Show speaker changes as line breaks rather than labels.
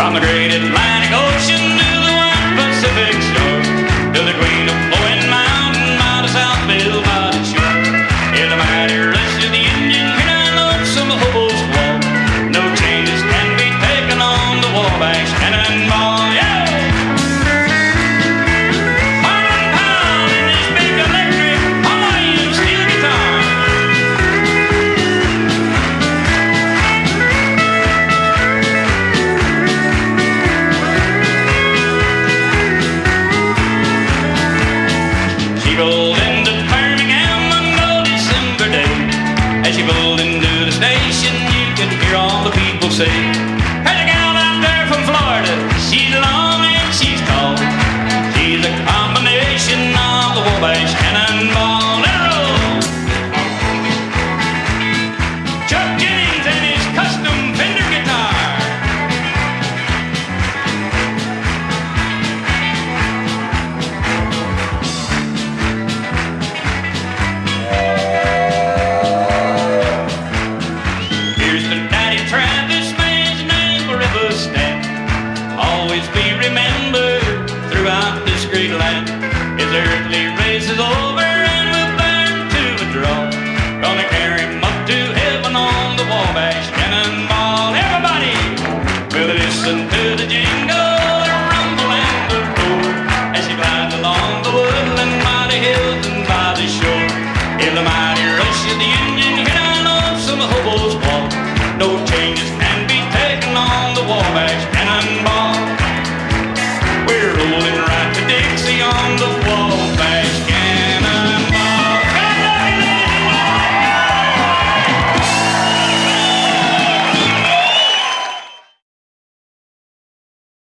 From the great Atlantic Ocean to the Pacific rolled into Birmingham on a cold December day. As she pulled into the station, you could hear all the people say. Thirdly races over and we'll burn to a draw. Gonna carry him up to heaven on the Wabash cannon.